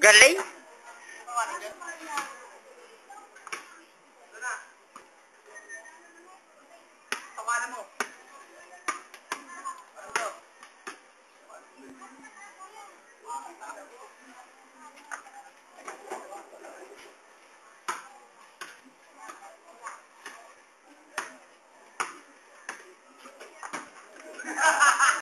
Galing.